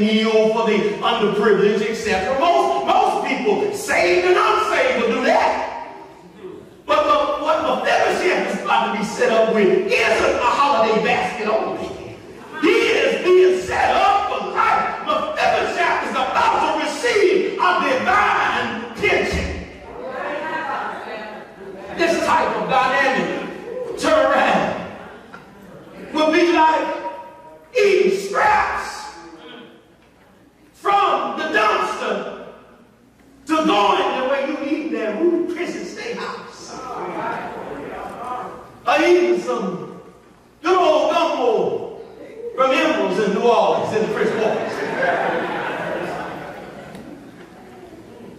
meal for the underprivileged, etc. Most, most people, saved and unsaved, will do that. But, but what Mephibosheth is about to be set up with isn't a holiday basket only. He is being set up for life. Mephibosheth is about to receive a divine pension. This type of dynamic turn around will be like eating scraps from the dumpster to going the way you eat that Ruth's Chris Steakhouse. Eating some good old gumbo from Emeril's in New Orleans in the French Quarters.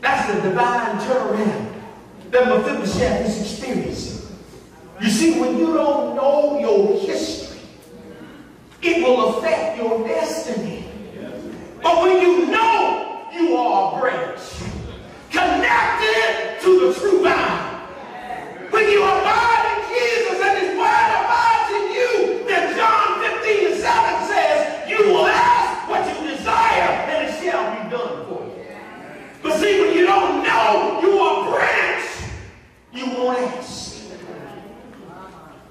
That's the divine turnaround that Mephibosheth is experiencing. You see, when you don't know your history, it will affect your destiny. But when you know you are a branch, connected to the true But see, when you don't know you are branch, you won't ask.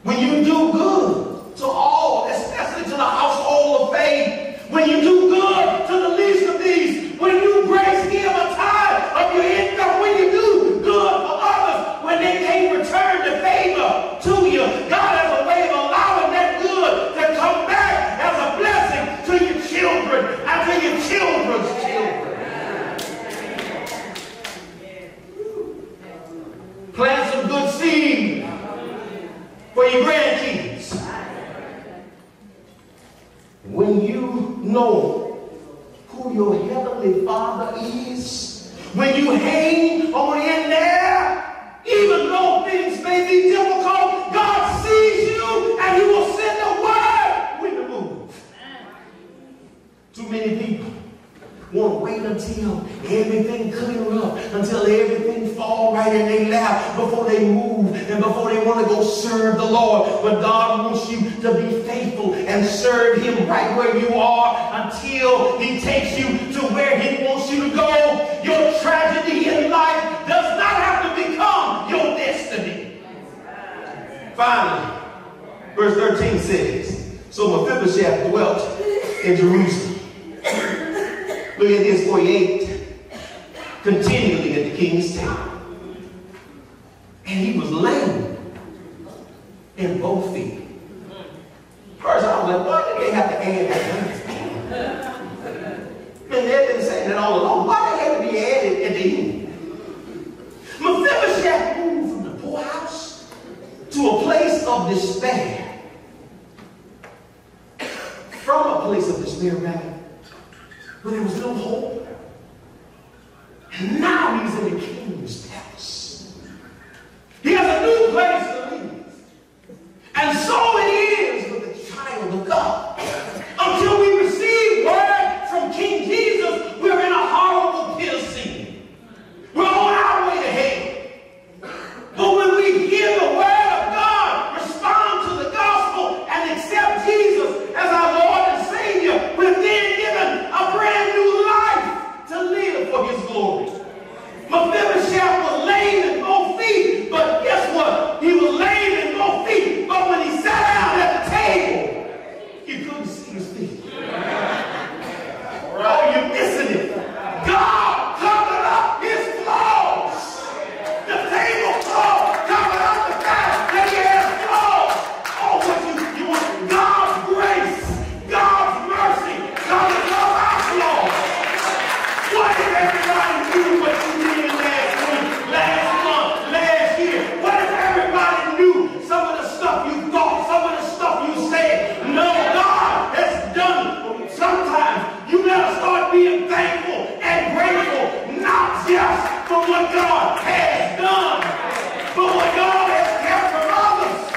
When you do good to all, especially to the household of faith, when you do good to the least of these, when you grace give a tithe of your income, when you do good for others, when they can't return the favor to you, God has a way of allowing that good to come back as a blessing to your children and to your children's children. Plant some good seed for grandkids. When you know who your heavenly Father is, when you hang on in there, even though things may be difficult, God sees you and He will send a word when to move. Too many people want to wait until everything clear up, until everything fall right in their lap before they move want to go serve the Lord. But God wants you to be faithful and serve Him right where you are until He takes you to where He wants you to go. Your tragedy in life does not have to become your destiny. Finally, verse 13 says, So Mephibosheth dwelt in Jerusalem. Look at this, 48. Continually at the king's table. And he was lame in both feet. First, I was like, why did they have to add that? And they've been saying that all along. Why did they have to be added at the end? Mephibosheth moved from the poorhouse to a place of despair. From a place of despair, rather but there was no hope. And now he's in the king's palace. He has a new place what God has done, but what God has kept from others.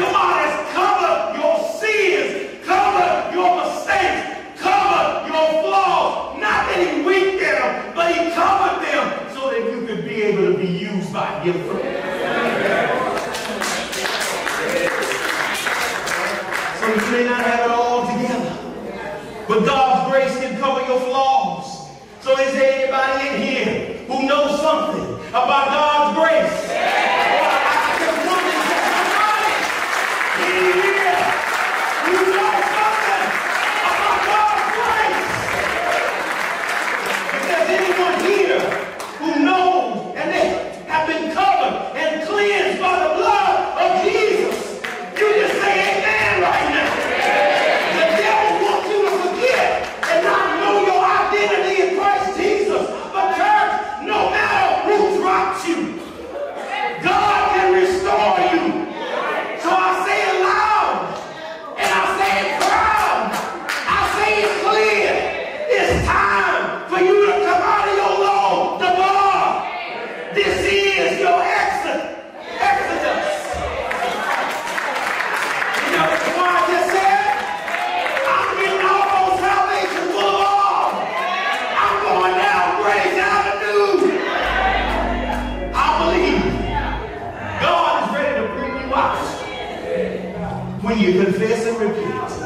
God has covered your sins, covered your mistakes, covered your flaws. Not that he winked at them, but he covered them so that you could be able to be used by him. So you may not have it all together, but God's grace can cover your flaws. Is there anybody in here who knows something about God's grace? When you confess and repent.